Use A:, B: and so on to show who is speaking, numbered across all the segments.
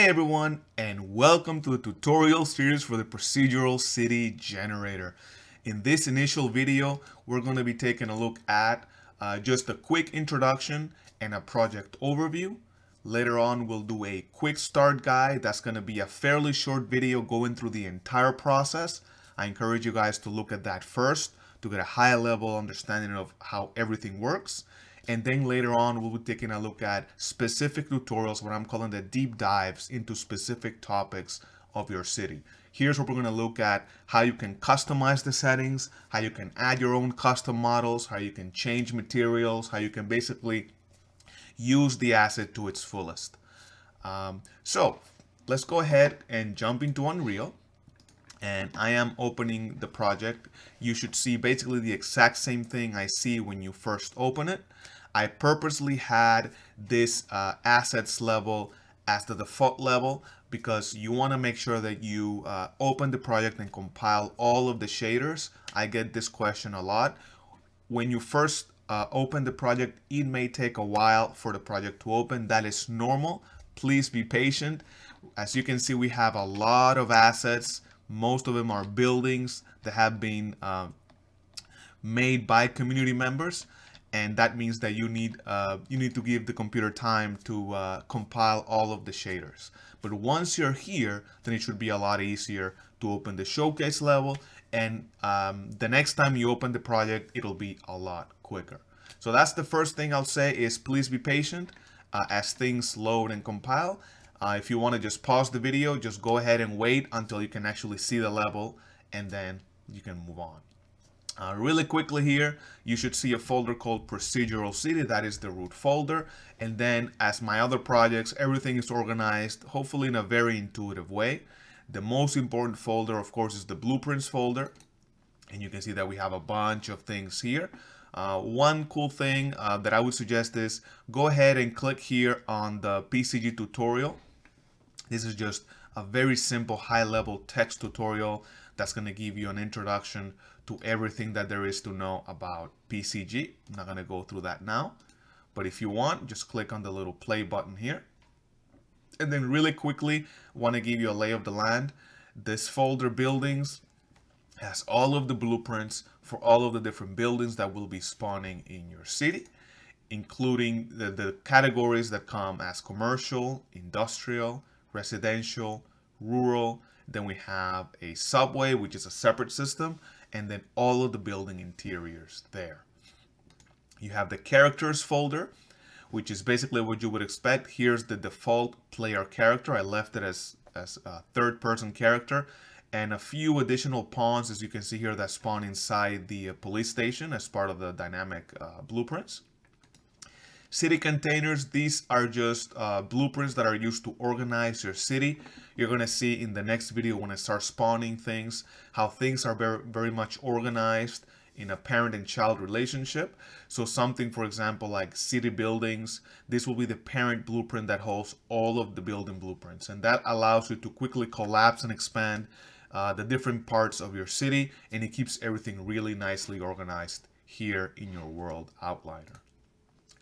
A: Hey everyone, and welcome to the tutorial series for the procedural city generator. In this initial video, we're going to be taking a look at uh, just a quick introduction and a project overview. Later on, we'll do a quick start guide. That's going to be a fairly short video going through the entire process. I encourage you guys to look at that first to get a high level understanding of how everything works. And then later on, we'll be taking a look at specific tutorials, what I'm calling the deep dives into specific topics of your city. Here's what we're going to look at how you can customize the settings, how you can add your own custom models, how you can change materials, how you can basically use the asset to its fullest. Um, so let's go ahead and jump into Unreal. And I am opening the project. You should see basically the exact same thing I see when you first open it. I purposely had this uh, assets level as the default level because you want to make sure that you uh, open the project and compile all of the shaders. I get this question a lot. When you first uh, open the project, it may take a while for the project to open. That is normal. Please be patient. As you can see, we have a lot of assets. Most of them are buildings that have been uh, made by community members and that means that you need uh, you need to give the computer time to uh, compile all of the shaders. But once you're here, then it should be a lot easier to open the showcase level and um, the next time you open the project, it'll be a lot quicker. So that's the first thing I'll say is please be patient uh, as things load and compile. Uh, if you want to just pause the video, just go ahead and wait until you can actually see the level and then you can move on. Uh, really quickly here, you should see a folder called Procedural City. That is the root folder. And then as my other projects, everything is organized, hopefully in a very intuitive way. The most important folder, of course, is the Blueprints folder. And you can see that we have a bunch of things here. Uh, one cool thing uh, that I would suggest is go ahead and click here on the PCG tutorial. This is just a very simple high-level text tutorial that's going to give you an introduction to everything that there is to know about PCG. I'm not going to go through that now. But if you want, just click on the little play button here. And then really quickly, want to give you a lay of the land. This folder buildings has all of the blueprints for all of the different buildings that will be spawning in your city, including the, the categories that come as commercial, industrial, residential, rural. Then we have a subway, which is a separate system and then all of the building interiors there. You have the characters folder, which is basically what you would expect. Here's the default player character. I left it as, as a third person character and a few additional pawns, as you can see here, that spawn inside the uh, police station as part of the dynamic uh, blueprints. City containers, these are just uh, blueprints that are used to organize your city. You're going to see in the next video when I start spawning things, how things are very, very much organized in a parent and child relationship. So something, for example, like city buildings, this will be the parent blueprint that holds all of the building blueprints. And that allows you to quickly collapse and expand uh, the different parts of your city. And it keeps everything really nicely organized here in your world outliner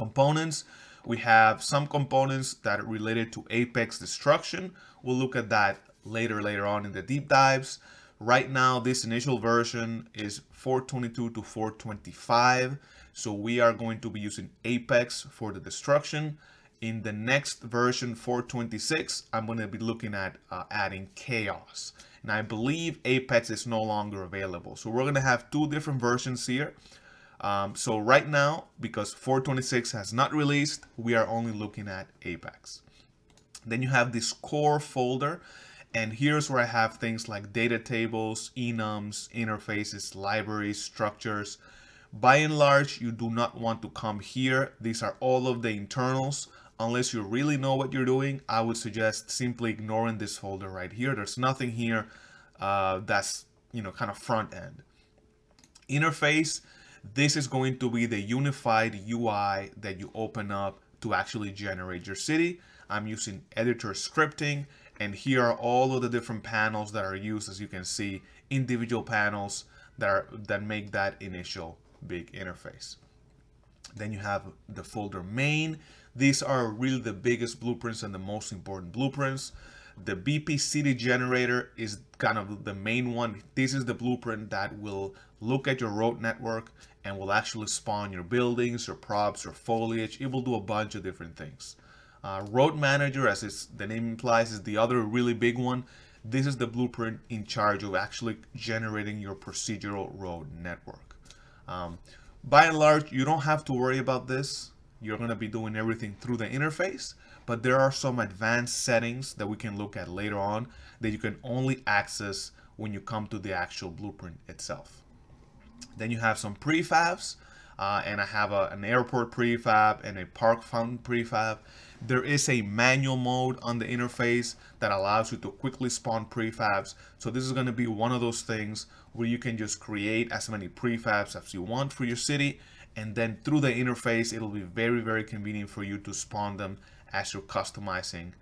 A: components. We have some components that are related to Apex destruction. We'll look at that later, later on in the deep dives. Right now, this initial version is 422 to 425. So we are going to be using Apex for the destruction. In the next version, 426, I'm going to be looking at uh, adding Chaos. And I believe Apex is no longer available. So we're going to have two different versions here. Um, so right now, because 426 has not released, we are only looking at Apex. Then you have this core folder. And here's where I have things like data tables, enums, interfaces, libraries, structures. By and large, you do not want to come here. These are all of the internals. Unless you really know what you're doing, I would suggest simply ignoring this folder right here. There's nothing here uh, that's, you know, kind of front end. Interface, this is going to be the unified UI that you open up to actually generate your city. I'm using editor scripting and here are all of the different panels that are used as you can see individual panels that are that make that initial big interface. Then you have the folder main. These are really the biggest blueprints and the most important blueprints. The BP City Generator is kind of the main one. This is the blueprint that will look at your road network and will actually spawn your buildings, your props, your foliage. It will do a bunch of different things. Uh, road Manager, as the name implies, is the other really big one. This is the blueprint in charge of actually generating your procedural road network. Um, by and large, you don't have to worry about this. You're going to be doing everything through the interface, but there are some advanced settings that we can look at later on that you can only access when you come to the actual blueprint itself. Then you have some prefabs, uh, and I have a, an airport prefab and a park fountain prefab. There is a manual mode on the interface that allows you to quickly spawn prefabs. So this is going to be one of those things where you can just create as many prefabs as you want for your city. And then through the interface, it'll be very, very convenient for you to spawn them as you're customizing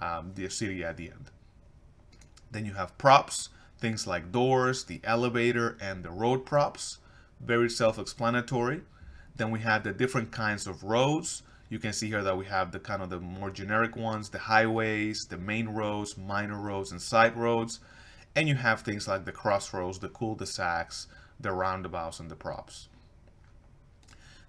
A: um, the city at the end. Then you have props, things like doors, the elevator, and the road props. Very self-explanatory. Then we have the different kinds of roads. You can see here that we have the kind of the more generic ones, the highways, the main roads, minor roads, and side roads. And you have things like the crossroads, the cul-de-sacs, the roundabouts, and the props.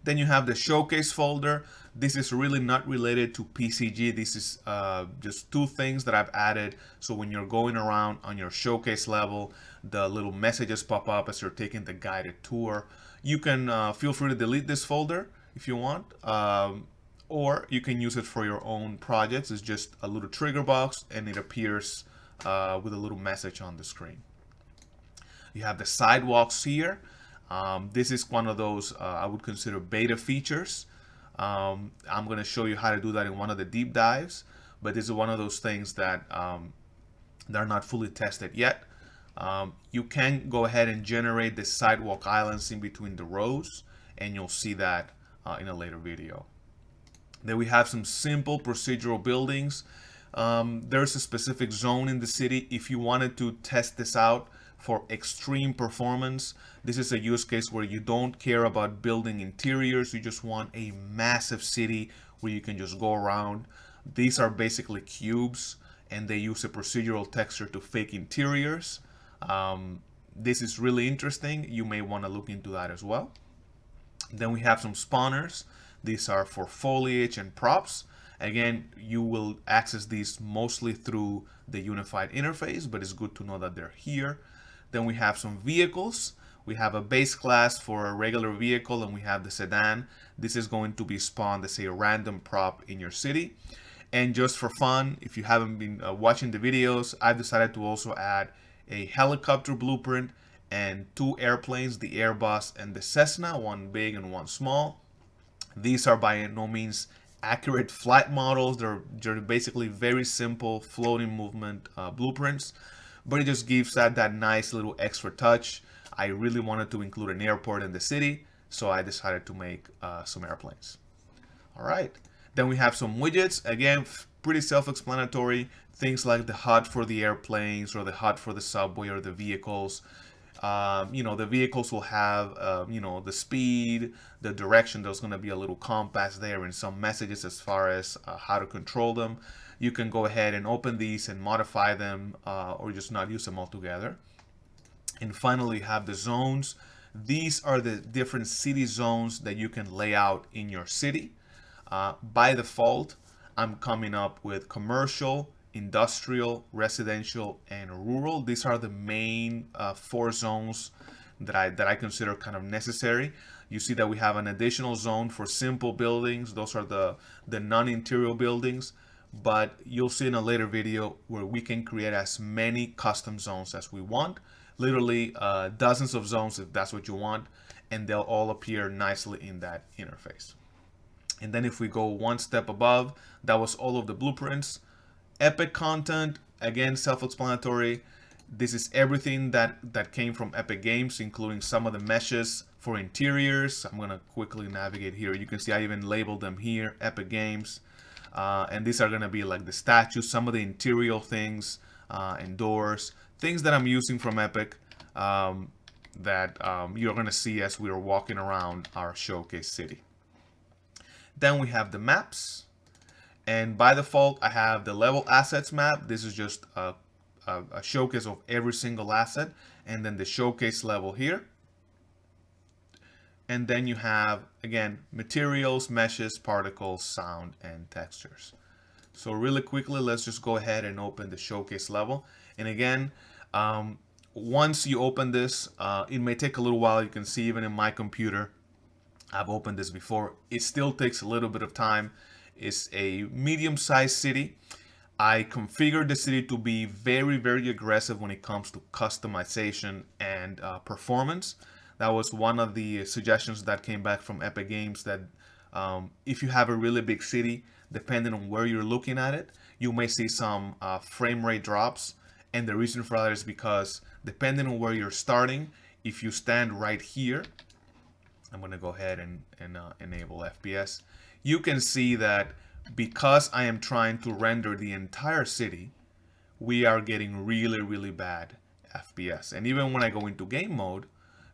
A: Then you have the showcase folder. This is really not related to PCG. This is uh, just two things that I've added. So when you're going around on your showcase level, the little messages pop up as you're taking the guided tour. You can uh, feel free to delete this folder if you want. Um, or you can use it for your own projects. It's just a little trigger box and it appears uh, with a little message on the screen. You have the sidewalks here. Um, this is one of those uh, I would consider beta features. Um, I'm going to show you how to do that in one of the deep dives, but this is one of those things that um, they're not fully tested yet. Um, you can go ahead and generate the sidewalk islands in between the rows, and you'll see that uh, in a later video. Then we have some simple procedural buildings. Um, there's a specific zone in the city. If you wanted to test this out for extreme performance, this is a use case where you don't care about building interiors. You just want a massive city where you can just go around. These are basically cubes and they use a procedural texture to fake interiors. Um, this is really interesting. You may want to look into that as well. Then we have some spawners. These are for foliage and props. Again, you will access these mostly through the unified interface, but it's good to know that they're here. Then we have some vehicles. We have a base class for a regular vehicle and we have the sedan. This is going to be spawned as a random prop in your city. And just for fun, if you haven't been uh, watching the videos, I've decided to also add a helicopter blueprint and two airplanes, the Airbus and the Cessna, one big and one small. These are by no means accurate flight models. They're, they're basically very simple floating movement uh, blueprints, but it just gives that, that nice little extra touch. I really wanted to include an airport in the city, so I decided to make uh, some airplanes. All right, then we have some widgets. Again, pretty self-explanatory. Things like the HUD for the airplanes or the HUD for the subway or the vehicles. Um, you know, the vehicles will have, uh, you know, the speed, the direction. There's going to be a little compass there and some messages as far as uh, how to control them. You can go ahead and open these and modify them uh, or just not use them altogether. And finally, have the zones. These are the different city zones that you can lay out in your city. Uh, by default, I'm coming up with commercial, industrial, residential, and rural. These are the main uh, four zones that I, that I consider kind of necessary. You see that we have an additional zone for simple buildings. Those are the, the non-interior buildings. But you'll see in a later video where we can create as many custom zones as we want. Literally uh, dozens of zones if that's what you want. And they'll all appear nicely in that interface. And then if we go one step above, that was all of the blueprints. Epic content, again, self-explanatory. This is everything that, that came from Epic Games, including some of the meshes for interiors. I'm going to quickly navigate here. You can see I even labeled them here, Epic Games. Uh, and these are going to be like the statues, some of the interior things uh, and doors, things that I'm using from Epic um, that um, you're going to see as we are walking around our showcase city. Then we have the maps. And by default, I have the level assets map. This is just a, a, a showcase of every single asset. And then the showcase level here. And then you have, again, materials, meshes, particles, sound, and textures. So really quickly, let's just go ahead and open the showcase level. And again, um, once you open this, uh, it may take a little while. You can see even in my computer, I've opened this before. It still takes a little bit of time. It's a medium-sized city. I configured the city to be very, very aggressive when it comes to customization and uh, performance. That was one of the suggestions that came back from Epic Games that um, if you have a really big city, depending on where you're looking at it, you may see some uh, frame rate drops. And the reason for that is because depending on where you're starting, if you stand right here, I'm going to go ahead and, and uh, enable FPS. You can see that because I am trying to render the entire city, we are getting really, really bad FPS. And even when I go into game mode,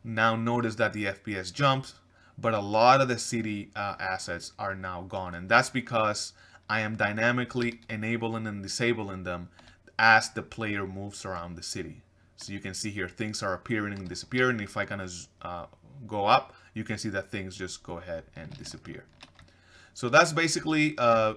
A: now notice that the FPS jumps, but a lot of the city uh, assets are now gone. And that's because I am dynamically enabling and disabling them as the player moves around the city. So you can see here, things are appearing and disappearing. If I kind of uh, go up, you can see that things just go ahead and disappear. So that's basically uh,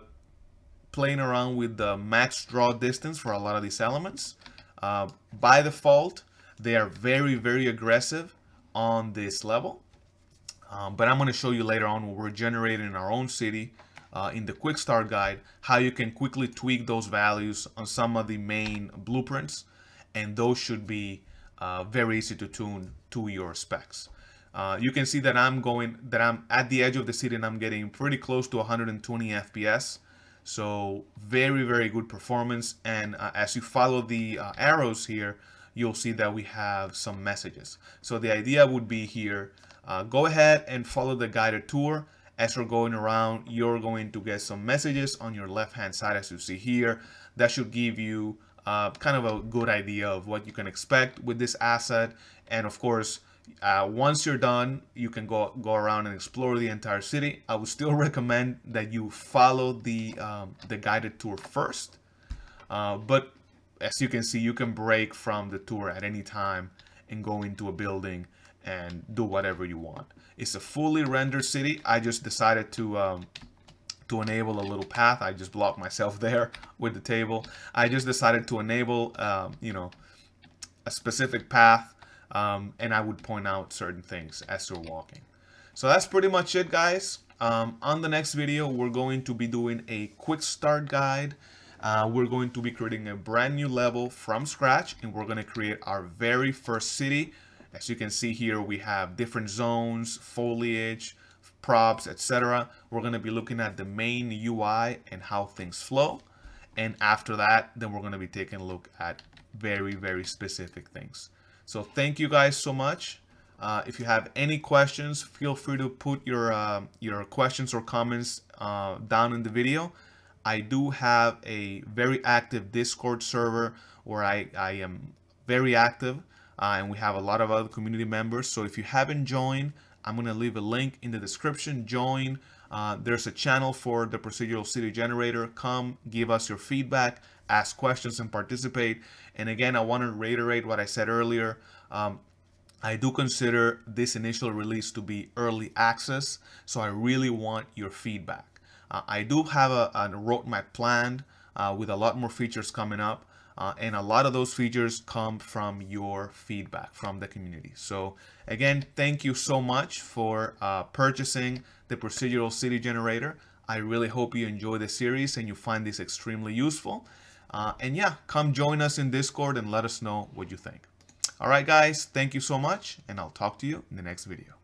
A: playing around with the max draw distance for a lot of these elements. Uh, by default, they are very, very aggressive on this level. Um, but I'm going to show you later on when we're generating our own city uh, in the quick start guide, how you can quickly tweak those values on some of the main blueprints. And those should be uh, very easy to tune to your specs. Uh, you can see that I'm going, that I'm at the edge of the city and I'm getting pretty close to 120 FPS. So very, very good performance. And uh, as you follow the uh, arrows here, you'll see that we have some messages. So the idea would be here, uh, go ahead and follow the guided tour. As you're going around, you're going to get some messages on your left-hand side, as you see here. That should give you uh, kind of a good idea of what you can expect with this asset. And of course, uh, once you're done, you can go go around and explore the entire city. I would still recommend that you follow the um, the guided tour first. Uh, but as you can see, you can break from the tour at any time and go into a building and do whatever you want. It's a fully rendered city. I just decided to um, to enable a little path. I just blocked myself there with the table. I just decided to enable, um, you know, a specific path um, and I would point out certain things as you're walking. So that's pretty much it, guys. Um, on the next video, we're going to be doing a quick start guide uh, we're going to be creating a brand new level from scratch and we're going to create our very first city. As you can see here, we have different zones, foliage, props, etc. We're going to be looking at the main UI and how things flow. And after that, then we're going to be taking a look at very, very specific things. So thank you guys so much. Uh, if you have any questions, feel free to put your uh, your questions or comments uh, down in the video. I do have a very active Discord server where I, I am very active uh, and we have a lot of other community members. So if you haven't joined, I'm going to leave a link in the description. Join. Uh, there's a channel for the procedural city generator. Come give us your feedback, ask questions and participate. And again, I want to reiterate what I said earlier. Um, I do consider this initial release to be early access, so I really want your feedback. Uh, I do have a, a roadmap planned uh, with a lot more features coming up. Uh, and a lot of those features come from your feedback from the community. So again, thank you so much for uh, purchasing the procedural city generator. I really hope you enjoy the series and you find this extremely useful. Uh, and yeah, come join us in Discord and let us know what you think. All right, guys, thank you so much, and I'll talk to you in the next video.